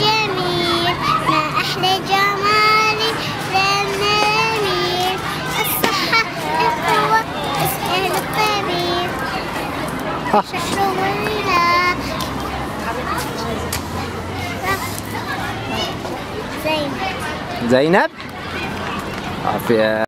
جميل ما أحلى جمالي لم نميل الصحة القوة أسأل الطبيب. شعورنا زينب. زينب؟ عافية.